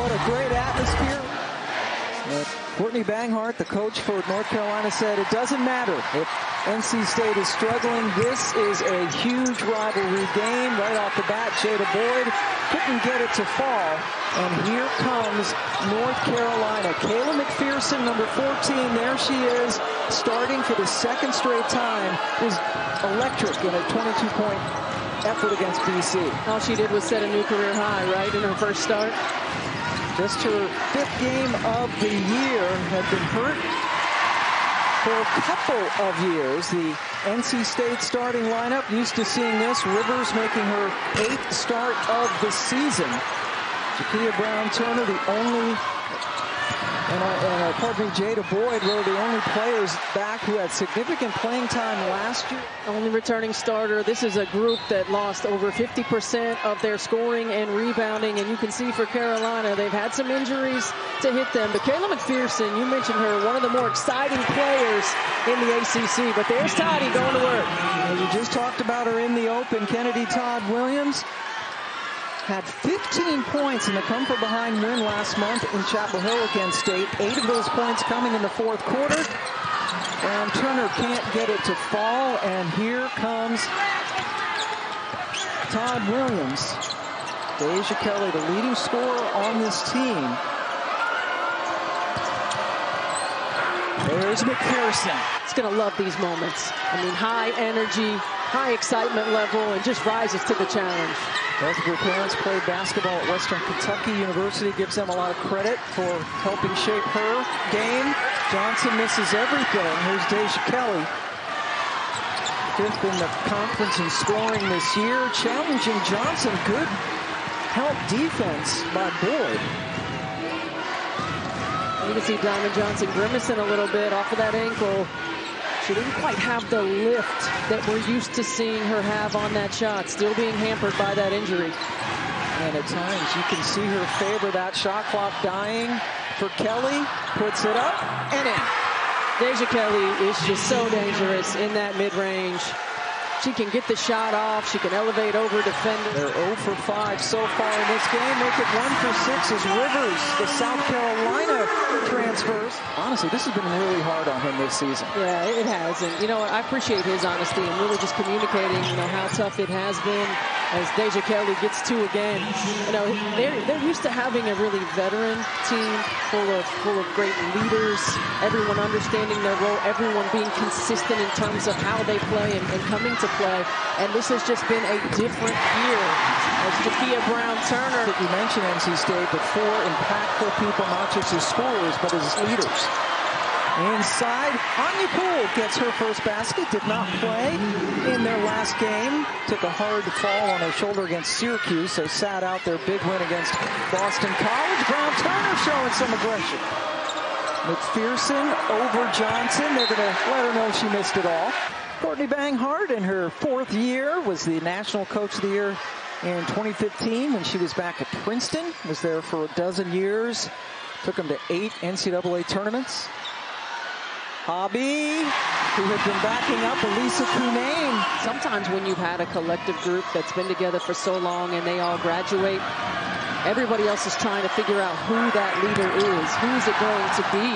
what a great atmosphere. Courtney Banghart, the coach for North Carolina, said it doesn't matter if NC State is struggling. This is a huge rivalry game. Right off the bat, Jada Boyd couldn't get it to fall. And here comes North Carolina. Kayla McPherson, number 14, there she is, starting for the second straight time, is electric in a 22-point effort against BC. All she did was set a new career high, right, in her first start? Just her fifth game of the year had been hurt for a couple of years. The NC State starting lineup used to seeing this. Rivers making her eighth start of the season. Jakia Brown Turner, the only and, uh, and uh, pardon me, Jada Boyd, really the only players back who had significant playing time last year. Only returning starter. This is a group that lost over 50% of their scoring and rebounding. And you can see for Carolina, they've had some injuries to hit them. But Kayla McPherson, you mentioned her, one of the more exciting players in the ACC. But there's Toddy going to work. Well, you just talked about her in the open, Kennedy Todd Williams had 15 points in the come from behind win last month in Chapel Hill against State. Eight of those points coming in the fourth quarter. And Turner can't get it to fall. And here comes Todd Williams. Deja Kelly, the leading scorer on this team. There's McPherson. It's going to love these moments. I mean, high energy, high excitement level, and just rises to the challenge. Both of her parents played basketball at Western Kentucky University. Gives them a lot of credit for helping shape her game. Johnson misses everything. Here's Deja Kelly. Fifth in the conference in scoring this year. Challenging Johnson. Good help defense by Boyd. You can see Diamond Johnson grimacing a little bit off of that ankle. She didn't quite have the lift that we're used to seeing her have on that shot. Still being hampered by that injury. And at times you can see her favor that shot clock dying for Kelly. Puts it up and in. Deja Kelly is just so dangerous in that mid-range. She can get the shot off. She can elevate over defender. They're 0 for 5 so far in this game. Make it 1 for 6 as Rivers, the South Carolina transfers. Honestly, this has been really hard on him this season. Yeah, it has. And, you know, I appreciate his honesty and really just communicating, you know, how tough it has been as Deja Kelly gets two again. You know, they're, they're used to having a really veteran team full of full of great leaders, everyone understanding their role, everyone being consistent in terms of how they play and, and coming to play. And this has just been a different year. As Jakia Brown Turner. You mentioned NC State, but four impactful people, not just as scorers, but as leaders. Inside, Anya Poole gets her first basket. Did not play in their last game. Took a hard fall on her shoulder against Syracuse, so sat out their big win against Boston College. Brown Turner showing some aggression. McPherson over Johnson. They're going to let her know she missed it all. Courtney Banghart in her fourth year was the National Coach of the Year in 2015 when she was back at Princeton. Was there for a dozen years. Took them to eight NCAA tournaments. Hobby, who had been backing up Elissa Cunane. Sometimes when you've had a collective group that's been together for so long and they all graduate, everybody else is trying to figure out who that leader is. Who's it going to be?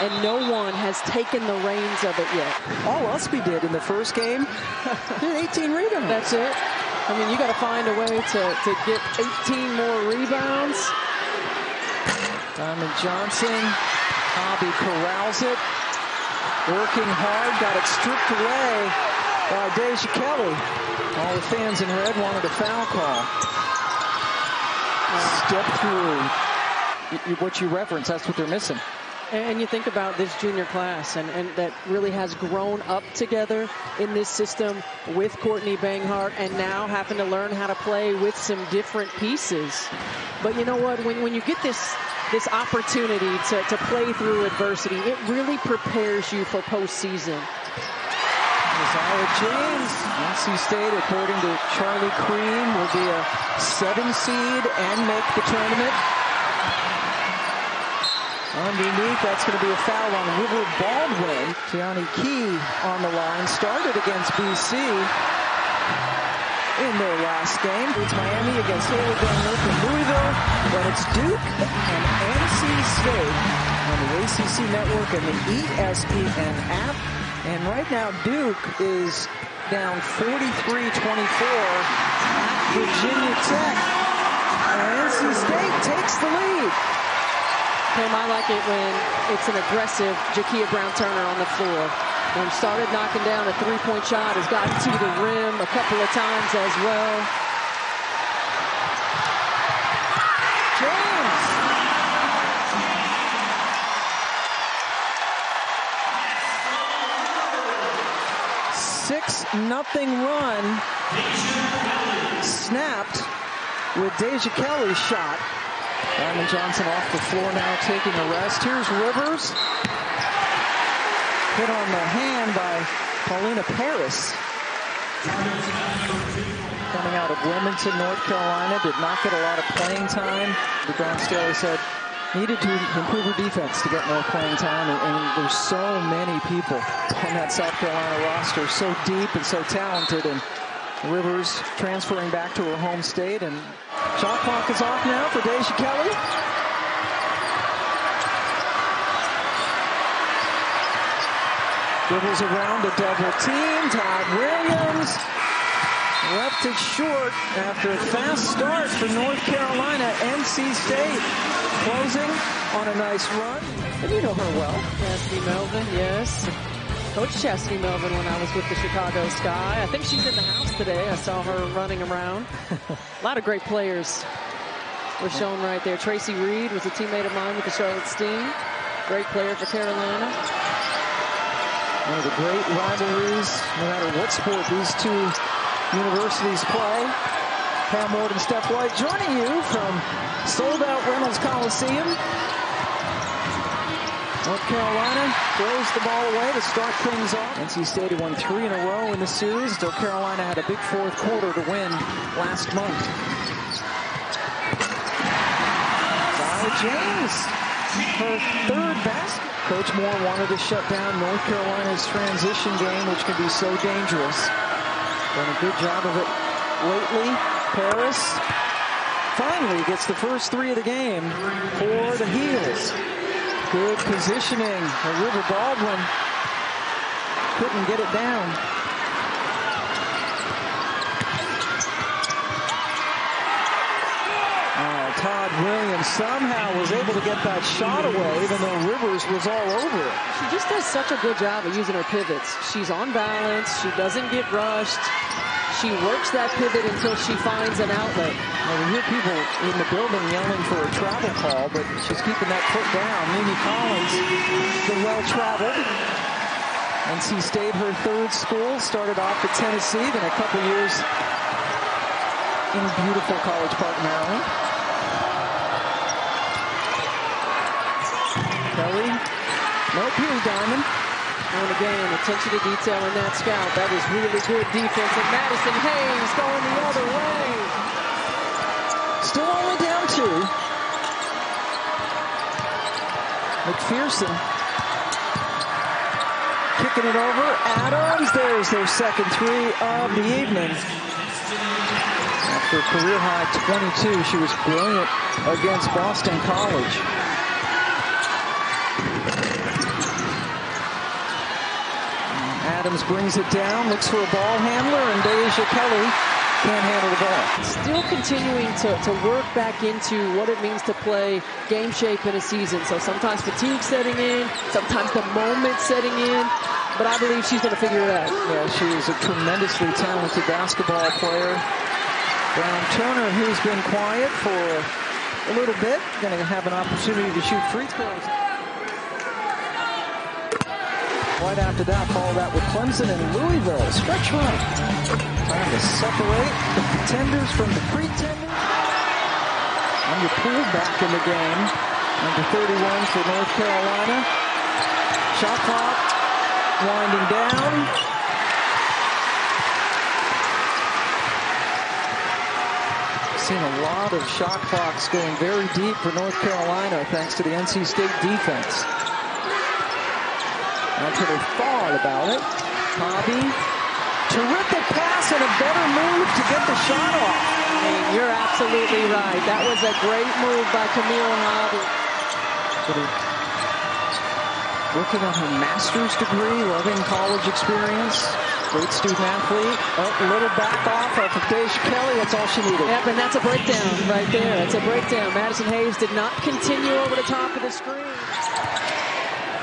And no one has taken the reins of it yet. All Ustby did in the first game, did 18 rebounds. That's it. I mean, you got to find a way to, to get 18 more rebounds. Diamond Johnson, Hobby corrals it. Working hard, got it stripped away by Deja Kelly. All the fans in red wanted a foul call. Uh, Step through. What you reference, that's what they're missing. And you think about this junior class and, and that really has grown up together in this system with Courtney Banghart and now having to learn how to play with some different pieces. But you know what? When, when you get this this opportunity to, to play through adversity, it really prepares you for postseason. Aziaha James, NC State, according to Charlie Creme, will be a seven seed and make the tournament. Underneath, that's going to be a foul on River Baldwin. Teonni Key on the line, started against BC in their last game. It's Miami against Van Nook in Louisville. But It's Duke and NC State on the ACC network and the ESPN app. And right now, Duke is down 43-24 at Virginia Tech. And NC State takes the lead. Tim, I like it when it's an aggressive Jakia Brown-Turner on the floor. When started knocking down a three-point shot, has gotten to the rim a couple of times as well. James. Six nothing run snapped with Deja Kelly's shot. Diamond Johnson off the floor now taking a rest. Here's Rivers. Hit on the hand by Paulina Paris. Coming out of Wilmington, North Carolina, did not get a lot of playing time. Dawn Staley said needed to improve her defense to get more playing time, and, and, there's so many people on that South Carolina roster, so deep and so talented, and Rivers transferring back to her home state, and shot clock is off now for Deja Kelly. Dribbles around a double team. Todd Williams left it short after a fast start for North Carolina. NC State closing on a nice run. And you know her well. Chastity Melvin, yes. Coach Chastity Melvin when I was with the Chicago Sky. I think she's in the house today. I saw her running around. a lot of great players were shown right there. Tracy Reed was a teammate of mine with the Charlotte Sting. Great player for Carolina. One of the great rivalries, no matter what sport these two universities play. Pam Ward and Steph White joining you from sold-out Reynolds Coliseum. North Carolina throws the ball away to start things off. NC State won three in a row in the series, though Carolina had a big fourth quarter to win last month. James, her third basket. Coach Moore wanted to shut down North Carolina's transition game, which can be so dangerous. Done a good job of it lately. Paris finally gets the first three of the game for the Heels. Good positioning. River Baldwin couldn't get it down. Oh, Williams somehow was able to get that shot away, even though Rivers was all over it. She just does such a good job of using her pivots. She's on balance. She doesn't get rushed. She works that pivot until she finds an outlet. Well, we hear people in the building yelling for a travel call, but she's keeping that foot down. Mimi Collins, the well-traveled. NC State, her third school, started off at Tennessee, then a couple years in beautiful College Park, Maryland. Kelly, nope, here's Diamond. And again, attention to detail in that scout. That is really good defense. And Madison Hayes going the other way. Still only down two. McPherson kicking it over. Adams, there's their second three of the evening. After a career high 22, she was brilliant against Boston College. Adams brings it down, looks for a ball handler, and Deja Kelly can't handle the ball. Still continuing to, to work back into what it means to play game shape in a season. So sometimes fatigue setting in, sometimes the moment setting in, but I believe she's going to figure it out. Yeah, she is a tremendously talented basketball player. Brown Turner, who's been quiet for a little bit, going to have an opportunity to shoot free throws. Right after that, follow that with Clemson and Louisville. Stretch run. Trying to separate the contenders from the pretenders. Anya Poole back in the game. Number 31 for North Carolina. Shot clock winding down. Seen a lot of shot clocks going very deep for North Carolina thanks to the NC State defense. Until they thought about it. Hobby. Terrific pass and a better move to get the shot off. mean, you're absolutely right. That was a great move by Camille Hobby. Working on her master's degree, loving college experience. Great student athlete. Oh, a little back off of Kelly. That's all she needed. Yep, and that's a breakdown right there. It's a breakdown. Madison Hayes did not continue over the top of the screen.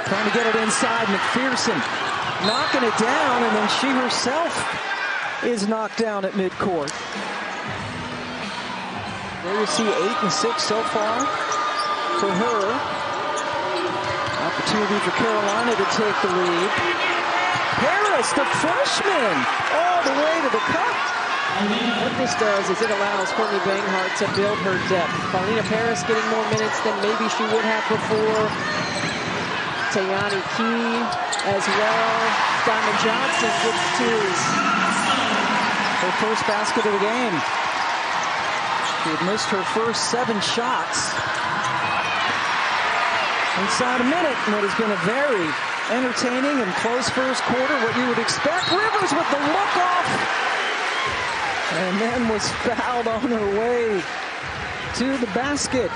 Trying to get it inside. McPherson knocking it down, and then she herself is knocked down at midcourt. There you see eight and six so far for her. Opportunity for Carolina to take the lead. Paris, the freshman, all the way to the cup. What this does is it allows Courtney Banghart to build her depth. Paulina Paris getting more minutes than maybe she would have before. Teonni Key as well. Diamond Johnson gets two. Her first basket of the game. She had missed her first seven shots. Inside a minute, what has been a very entertaining and close first quarter, what you would expect. Rivers with the look off. And then was fouled on her way to the basket.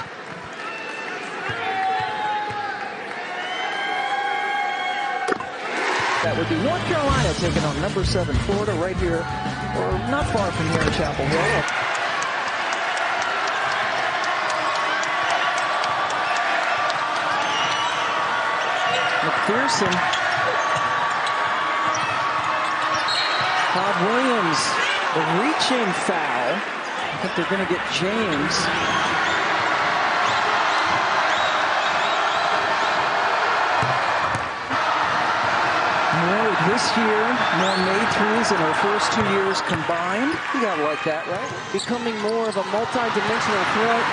That would be North Carolina taking on number seven Florida right here, or not far from here in Chapel Hill. McPherson. Todd Williams, the reaching foul. I think they're going to get James. This year, more made threes in her first two years combined. You got to like that, right? Becoming more of a multi-dimensional threat.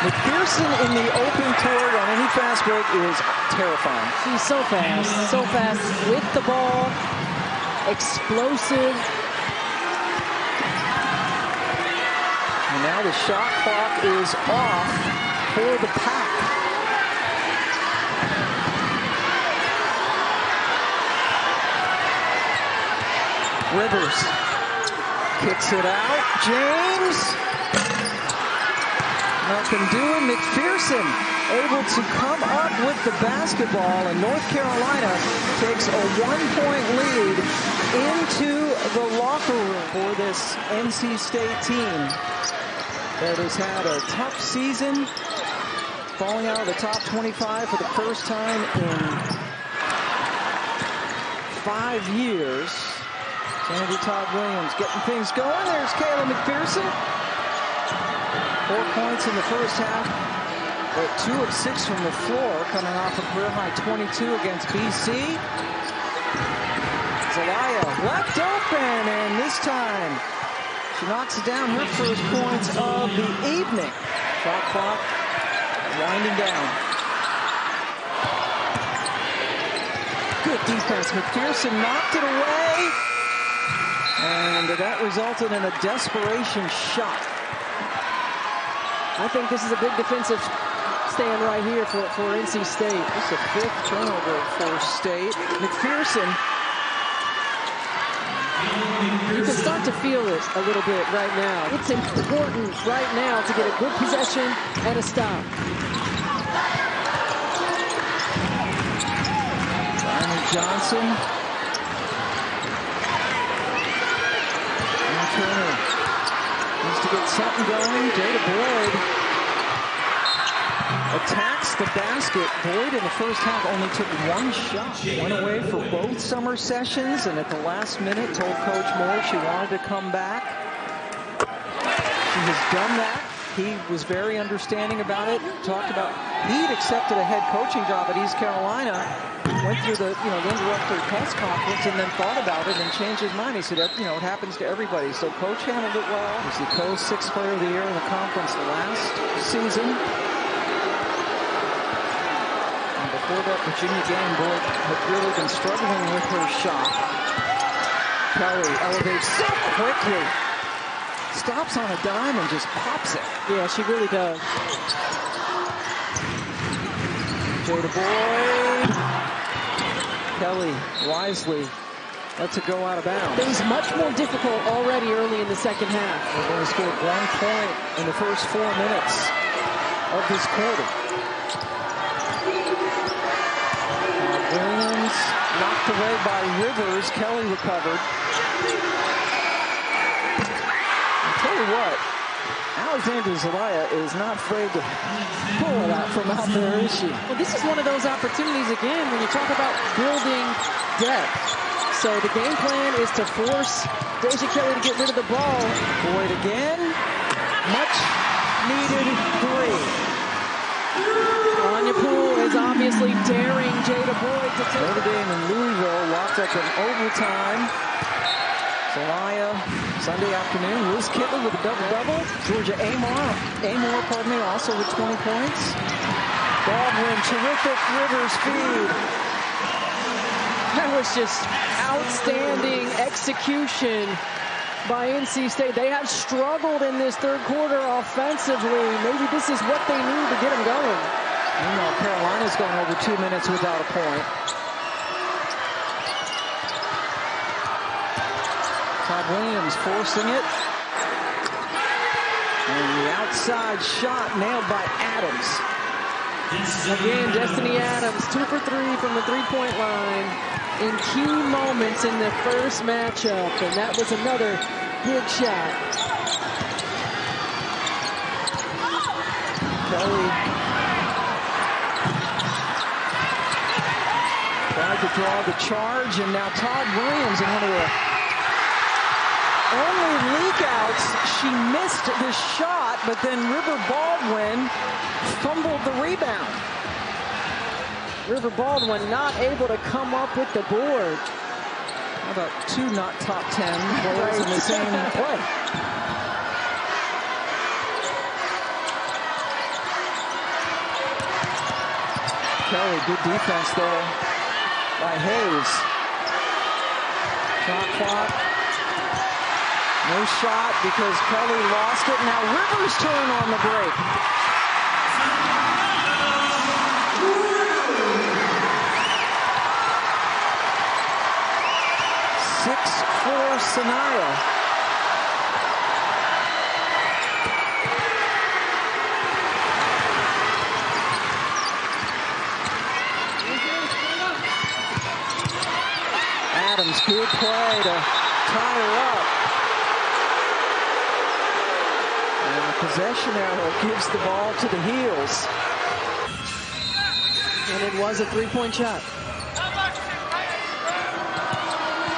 McPherson in the open court on any fast break is terrifying. She's so fast, so fast with the ball, explosive. And now the shot clock is off for the pack. Rivers kicks it out. James. Nothing doing. McPherson able to come up with the basketball, and North Carolina takes a one-point lead into the locker room for this NC State team that has had a tough season, falling out of the top 25 for the first time in five years. Sandy Todd Williams getting things going. There's Kayla McPherson. Four points in the first half, but two of six from the floor, coming off a career high 22 against BC. Zelaya left open, and this time she knocks down her first points of the evening. Shot clock winding down. Good defense. McPherson knocked it away. And that resulted in a desperation shot. I think this is a big defensive stand right here for, for NC State. This is a fifth turnover for State. McPherson. You can start to feel it a little bit right now. It's important right now to get a good possession and a stop. Johnson. And Needs to get something going. Jada Boyd attacks the basket. Boyd in the first half only took one shot. Went away for both summer sessions and at the last minute told Coach Moore she wanted to come back. She has done that. He was very understanding about it. Talked about he'd accepted a head coaching job at East Carolina. Went through the you know the introductory press conference and then thought about it and changed his mind. He said you know it happens to everybody. So coach handled it well. He's the co-sixth player of the year in the conference last season. And before that Virginia game, Boyd had really been struggling with her shot. Kelly elevates so quickly stops on a dime and just pops it. Yeah, she really does. Jada Boyd. Kelly wisely lets it go out of bounds. Things much more difficult already early in the second half. They've only scored one point in the first four minutes of this quarter. Uh, Williams knocked away by Rivers. Kelly recovered. You what, Alexandra Zelaya is not afraid to pull it out from out there, is she? Well, this is one of those opportunities, again, when you talk about building depth. So the game plan is to force Deja Kelly to get rid of the ball. Boyd again. Much needed three. Anya Poole is obviously daring Jada Boyd to take Notre Dame and Louisville locked up in overtime. Zelaya, Sunday afternoon. Liz Kitley with a double-double. Georgia Amoore, Amoore, pardon me, also with 20 points. Baldwin, terrific Rivers feed. That was just outstanding execution by NC State. They have struggled in this third quarter offensively. Maybe this is what they need to get them going. Meanwhile, Carolina's going over two minutes without a point. Williams forcing it. And the outside shot nailed by Adams. Again, Destiny Adams, two for three from the three-point line in key moments in the first matchup, and that was another big shot. Kelly tried to draw the charge, and now Todd Williams in one of the only leak outs. She missed the shot, but then River Baldwin fumbled the rebound. River Baldwin not able to come up with the board. How about two not top 10 players in the same play? Kelly, good defense there by Hayes. Shot clock. No shot because Kelly lost it. Now Rivers turn on the break. Six for Saniya. Adams, good play to tie her up. And the possession arrow gives the ball to the heels. And it was a three-point shot.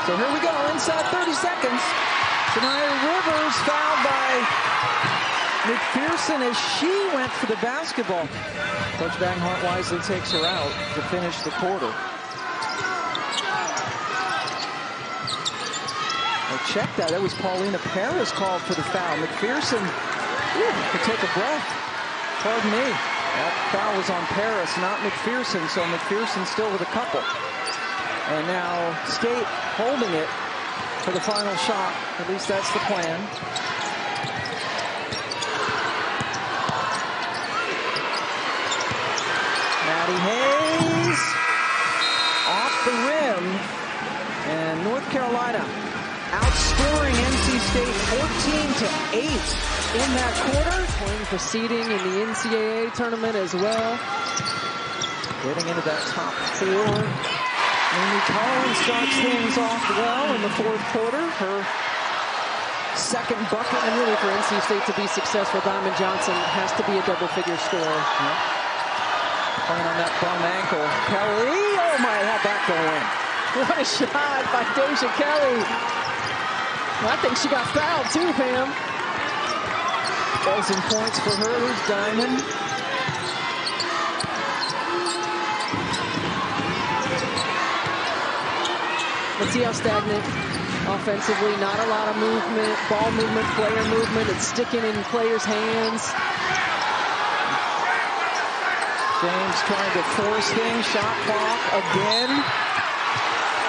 So here we go, inside 30 seconds. Saniya Rivers fouled by McPherson as she went for the basketball. Coach Banghart wisely takes her out to finish the quarter. I checked that. That was Paulina Paris called for the foul. McPherson ooh, take a breath. Pardon me. That foul was on Paris, not McPherson, so McPherson still with a couple. And now State holding it for the final shot. At least that's the plan. Maddie Hayes off the rim. And North Carolina outscoring NC State 14 to 8 in that quarter. Point proceeding in the NCAA tournament as well. Getting into that top four. Mimi Collins starts things off well in the fourth quarter. Her second bucket. And really for NC State to be successful, Diamond Johnson has to be a double-figure scorer. Yep. Playing on that bum ankle. Kelly, oh my, how'd that go in? What a shot by Deja Kelly. I think she got fouled too, Pam. Dozen points for her. There's Diamond. Let's see how stagnant offensively. Not a lot of movement, ball movement, player movement. It's sticking in players' hands. James trying to force things. Shot clock again.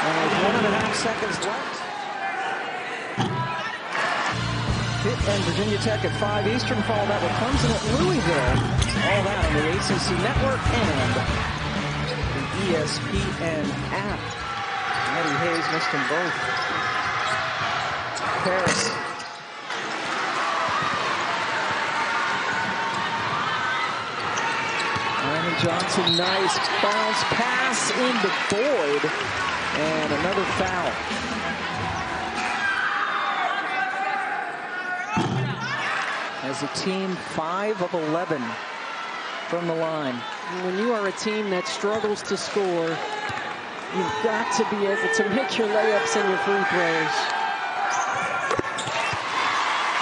And there's one and a half seconds left. Pitt and Virginia Tech at 5 Eastern. Follow that with Clemson at Louisville. All that on the ACC Network and the ESPN app. Maddie Hayes missed them both. Paris. Diamond Johnson, nice bounce pass into Boyd. And another foul. As a team, 5 of 11 from the line. When you are a team that struggles to score, you've got to be able to make your layups and your free throws.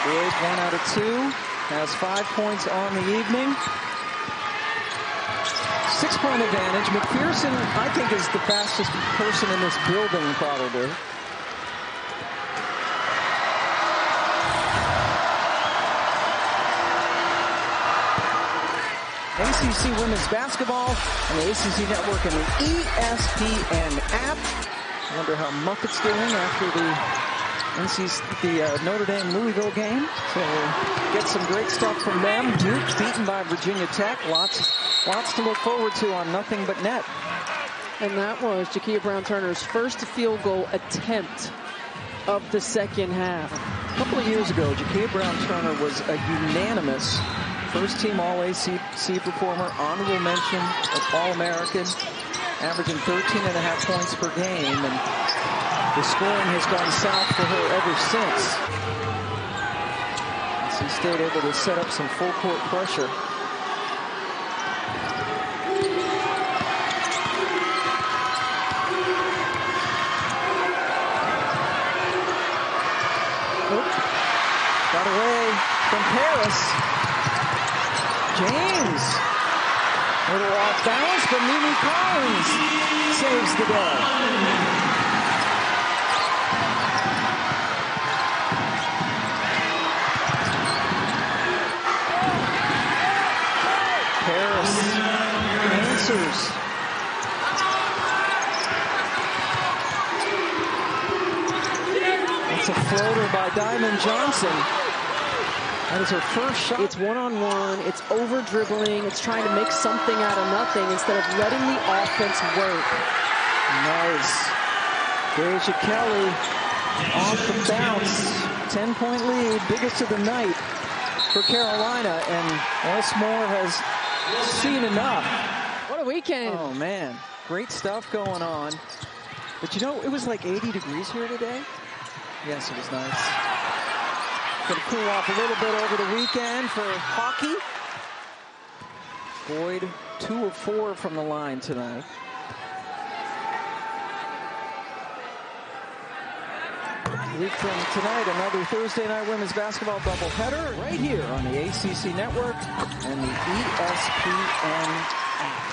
Boyd, one out of two, has five points on the evening. Six-point advantage. McPherson, I think, is the fastest person in this building, probably. ACC Women's Basketball on the ACC Network and the ESPN app. I wonder how Muffet's doing after the NC's the uh, Notre Dame Louisville game. So get some great stuff from them. Duke beaten by Virginia Tech. Lots, lots to look forward to on nothing but net. And that was Jakia Brown Turner's first field goal attempt of the second half. A couple of years ago, Jakia Brown Turner was a unanimous first team All ACC performer, honorable mention, of All American, averaging 13 and a half points per game. And the scoring has gone south for her ever since. She stayed able to set up some full court pressure. Got away from Paris. James. Little off balance, but Mimi Collins saves the day. Paris answers. It's a floater by Diamond Johnson. That is her first shot. It's one-on-one. It's over dribbling. It's trying to make something out of nothing instead of letting the offense work. Nice. Deja Kelly off the bounce. 10-point lead, biggest of the night for Carolina. And Wes Moore has seen enough. What a weekend. Oh, man. Great stuff going on. But you know, it was like 80 degrees here today. Yes, it was nice. To cool off a little bit over the weekend for hockey. Boyd, two of four from the line tonight. Week from tonight, another Thursday night women's basketball doubleheader right here on the ACC Network and the ESPN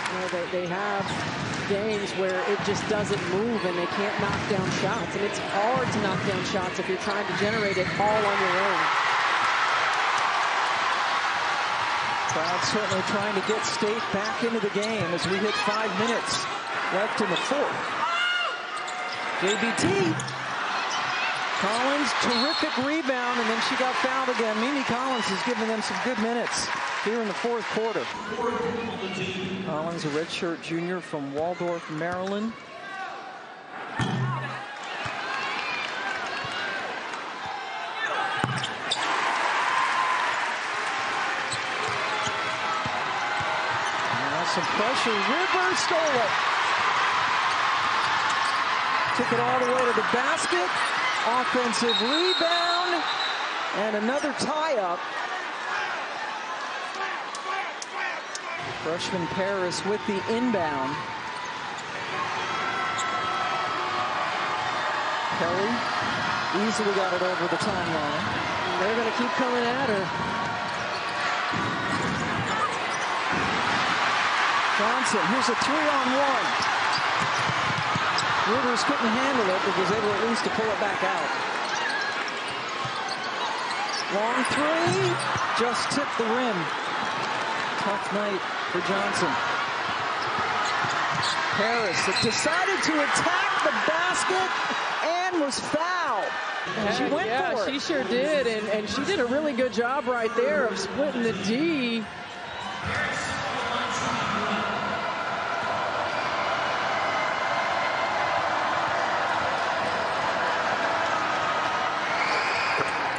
you know, they, they have games where it just doesn't move and they can't knock down shots. And it's hard to knock down shots if you're trying to generate it all on your own. Crowd certainly trying to get State back into the game as we hit five minutes left in the fourth. JBT. Collins, terrific rebound, and then she got fouled again. Mimi Collins has given them some good minutes here in the fourth quarter. Collins, a redshirt junior from Waldorf, Maryland. Some pressure. Rivers stole it. Took it all the way to the basket. Offensive rebound. And another tie-up. Freshman Paris with the inbound. Kelly easily got it over the timeline. They're going to keep coming at her. Johnson, here's a three-on-one. Rivers couldn't handle it, but was able at least to pull it back out. Long three, just tipped the rim. Tough night for Johnson. Paris decided to attack the basket and was fouled. And she went yeah, for it. she sure did, and, and she did a really good job right there of splitting the D.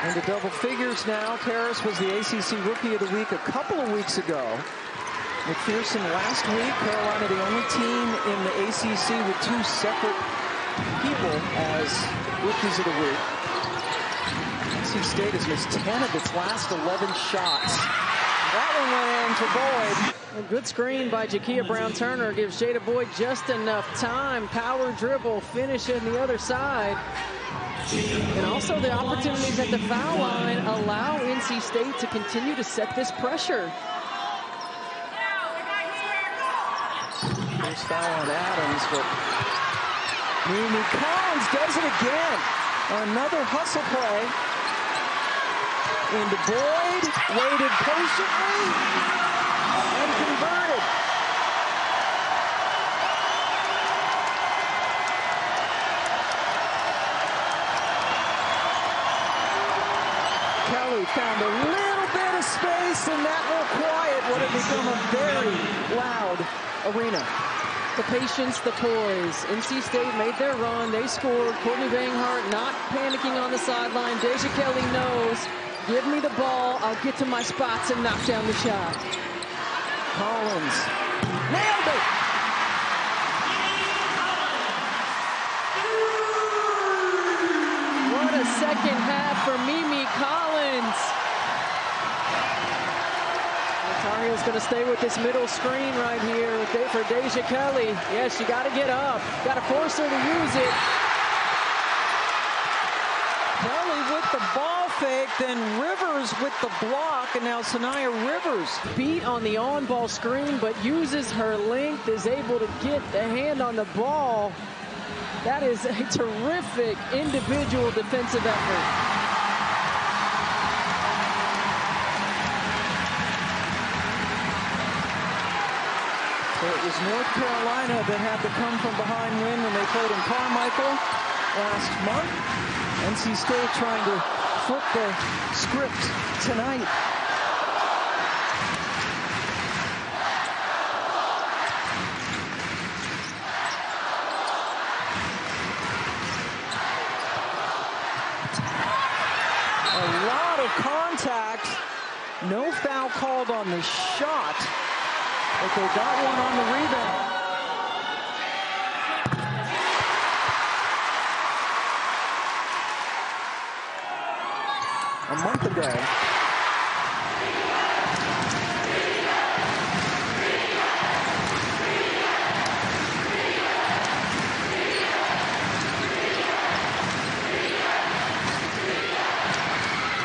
Into double figures now. Paris was the ACC Rookie of the Week a couple of weeks ago. McPherson last week. Carolina the only team in the ACC with two separate people as Rookies of the Week. NC State has missed 10 of its last 11 shots. That one went into Boyd. A good screen by Jakia Brown Turner gives Jada Boyd just enough time. Power dribble, finish in the other side. And also the opportunities at the foul line allow NC State to continue to set this pressure. First foul on Adams, but Mimi Collins does it again. Another hustle play. Into Boyd, waited patiently, and converted. Kelly found a little bit of space, and that will quiet what had become a very loud arena. The patience, the poise. NC State made their run. They scored. Courtney Banghart not panicking on the sideline. Deja Kelly knows. Give me the ball. I'll get to my spots and knock down the shot. Collins nailed it. What a second half for Mimi Collins. Tar Heels going to stay with this middle screen right here for Deja Kelly. Yes, you got to get up. Got to force her to use it. Kelly with the ball fake, then Rivers with the block, and now Saniya Rivers. Beat on the on-ball screen, but uses her length, is able to get the hand on the ball. That is a terrific individual defensive effort. It was North Carolina that had the come from behind win when they played in Carmichael last month. NC State trying to flip the script tonight. A lot of contact. No foul called on the shot, but they got one on the rebound. a month ago.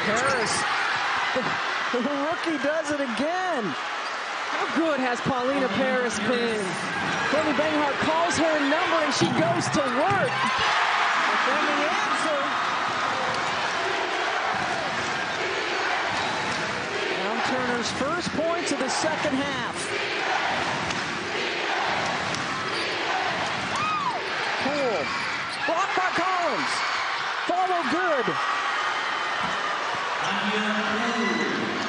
Paris, the rookie does it again. How has Paulina Paris been? Courtney Banghart calls her number and she goes to work. Answer Turner's first points of the second half. Cool. Blocked by Collins. Follow good.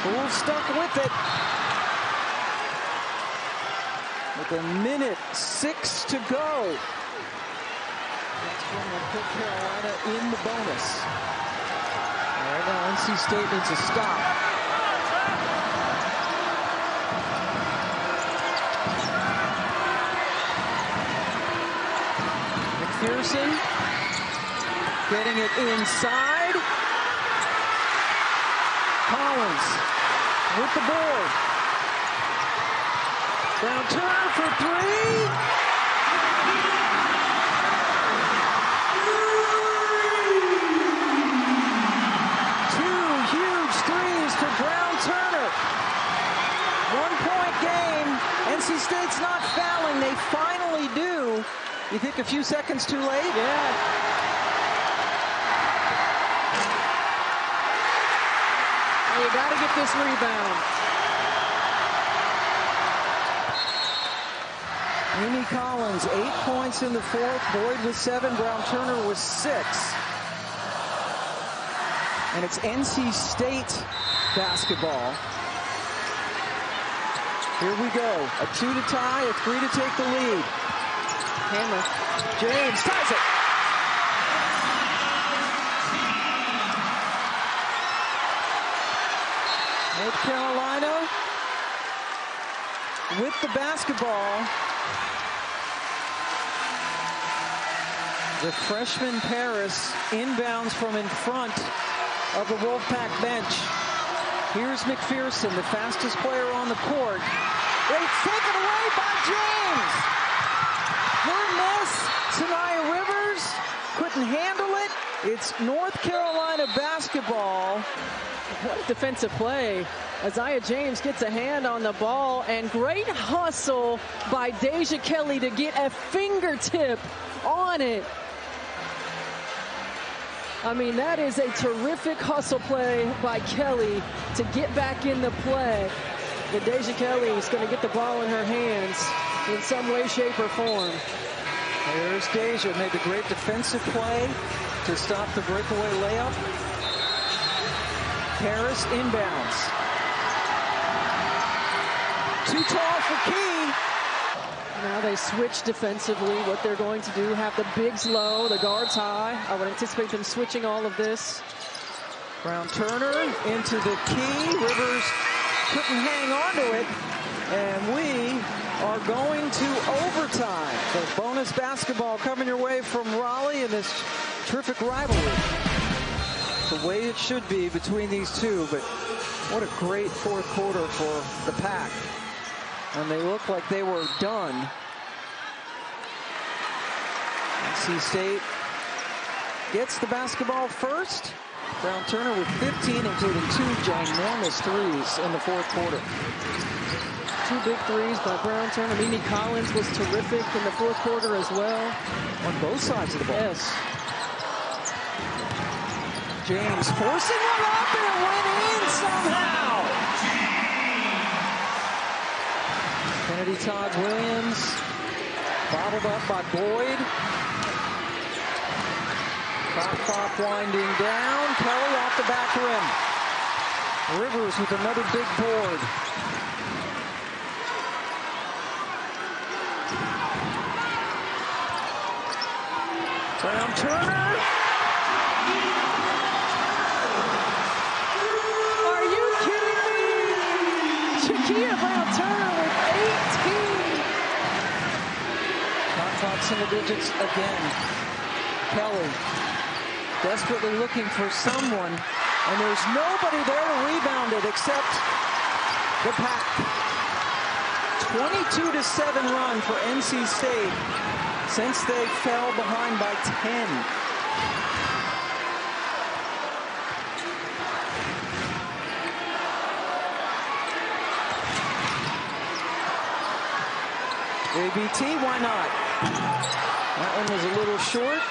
Poole stuck with it. With a minute six to go. That's going to put Carolina in the bonus. Right now, NC State needs a stop. McPherson getting it inside. Collins with the board. Brown Turner for three. Two huge threes for Brown Turner. One point game. NC State's not fouling. They finally do. You think a few seconds too late? Yeah. You got to get this rebound. Mimi Collins, eight points in the fourth. Boyd with seven. Brown Turner with six. And it's NC State basketball. Here we go. A two to tie, a three to take the lead. Hammer. James ties it. North Carolina with the basketball. The freshman Paris inbounds from in front of the Wolfpack bench. Here's McPherson, the fastest player on the court. It's taken away by James. Good miss. Saniya Rivers couldn't handle it. It's North Carolina basketball. What a defensive play. Aziaha James gets a hand on the ball and great hustle by Deja Kelly to get a fingertip on it. I mean, that is a terrific hustle play by Kelly to get back in the play. But Deja Kelly is going to get the ball in her hands in some way, shape, or form. There's Deja, made the great defensive play to stop the breakaway layup. Paris inbounds. Too tall for Key. Now they switch defensively. What they're going to do, have the bigs low, the guards high. I would anticipate them switching all of this. Brown Turner into the key. Rivers couldn't hang on to it. And we are going to overtime. The bonus basketball coming your way from Raleigh in this terrific rivalry. The way it should be between these two, but what a great fourth quarter for the pack. And they look like they were done. NC State gets the basketball first. Brown Turner with 15, including two ginormous threes in the fourth quarter. Two big threes by Brown Turner. Mimi Collins was terrific in the fourth quarter as well. On both sides of the ball. Yes. James forcing one up and it went in somehow. Kennedy Todd Williams bottled up by Boyd. Clock winding down. Kelly off the back rim. Rivers with another big board. Brown Turner. Are you kidding me? Jakia Brown Turner with 18. Not clock single digits again. Kelly desperately looking for someone, and there's nobody there to rebound it except the pack. 22 to 7 run for NC State since they fell behind by 10. ABT, why not? That one was a little short.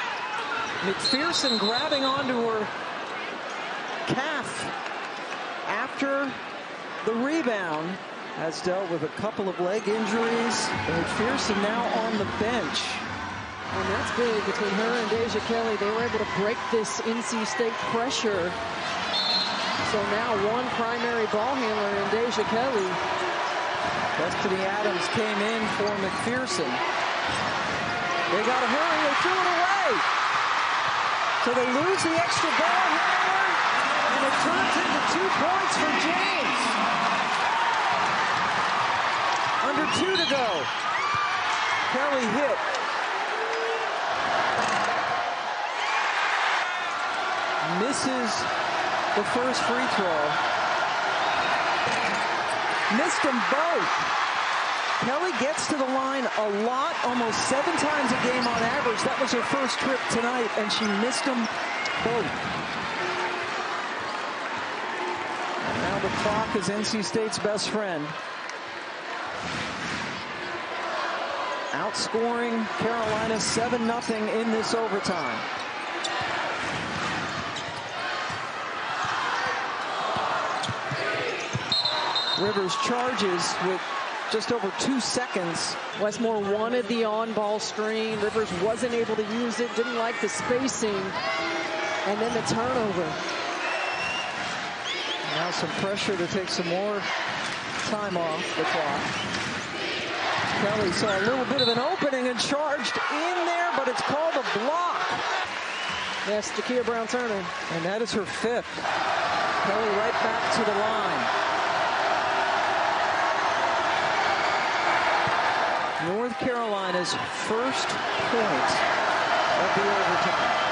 McPherson grabbing onto her calf after the rebound has dealt with a couple of leg injuries. McPherson now on the bench. And that's big between her and Deja Kelly. They were able to break this NC State pressure. So now one primary ball handler in Deja Kelly. Destiny Adams came in for McPherson. They got to hurry. They threw it away. So they lose the extra ball and it turns into two points for James. Under two to go. Kelly hit. Misses the first free throw. Missed them both. Kelly gets to the line a lot, almost seven times a game on average. That was her first trip tonight, and she missed them both. And now the clock is NC State's best friend. Outscoring Carolina 7-0 in this overtime. Rivers charges with just over two seconds. Wes Moore wanted the on-ball screen. Rivers wasn't able to use it, didn't like the spacing, and then the turnover. Now some pressure to take some more time off the clock. Kelly saw a little bit of an opening and charged in there, but it's called a block. Yes, Jakia Brown Turner. And that is her fifth. Kelly right back to the line. North Carolina's first point of the overtime.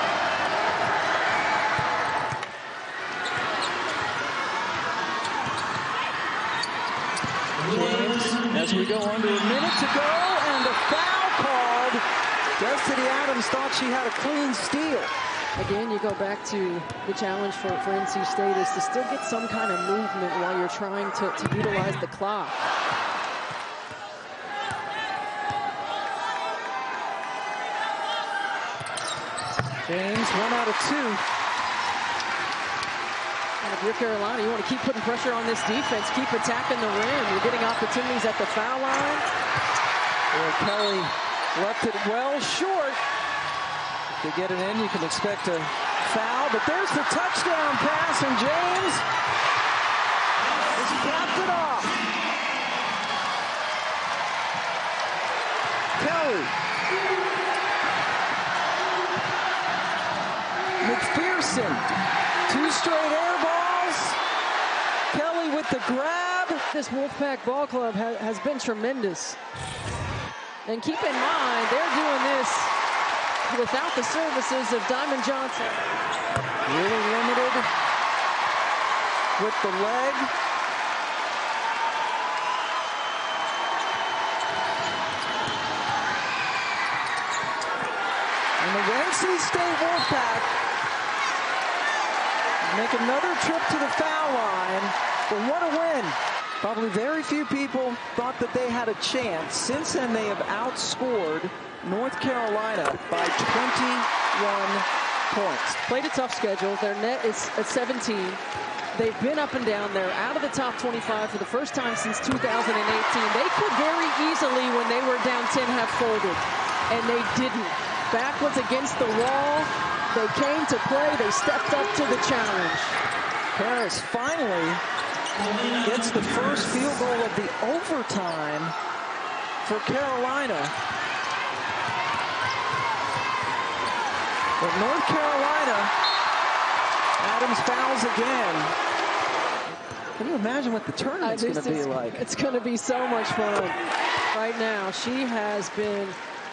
As we go under a minute to go, and a foul called. Destiny Adams thought she had a clean steal. Again, you go back to the challenge for, for NC State is to still get some kind of movement while you're trying to, to utilize the clock. James, one out of two. And if you're Carolina, you want to keep putting pressure on this defense, keep attacking the rim. You're getting opportunities at the foul line. Well, Kelly left it well short. To get it in, you can expect a foul, but there's the touchdown pass, and James has capped it off. Kelly. McPherson. Two straight air balls. Kelly with the grab. This Wolfpack Ball Club ha has been tremendous. And keep in mind, they're doing this without the services of Diamond Johnson. Really limited with the leg. And the NC State Wolfpack make another trip to the foul line. But what a win. Probably very few people thought that they had a chance. Since then, they have outscored North Carolina by 21 points. Played a tough schedule. Their net is at 17. They've been up and down. They're out of the top 25 for the first time since 2018. They could very easily, when they were down 10, have folded. And they didn't. Back was against the wall. They came to play. They stepped up to the challenge. Paris finally gets the first field goal of the overtime for Carolina. But North Carolina, Adams fouls again. Can you imagine what the tournament's going to be like? It's going to be so much fun. Right now, she has been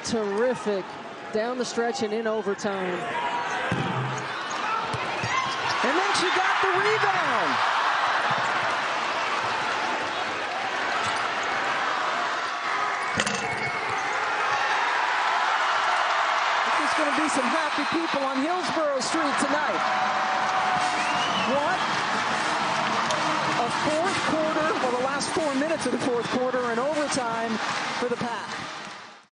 terrific down the stretch and in overtime. She got the rebound. There's going to be some happy people on Hillsborough Street tonight. What? A fourth quarter, well, the last four minutes of the fourth quarter, and overtime for the Pack.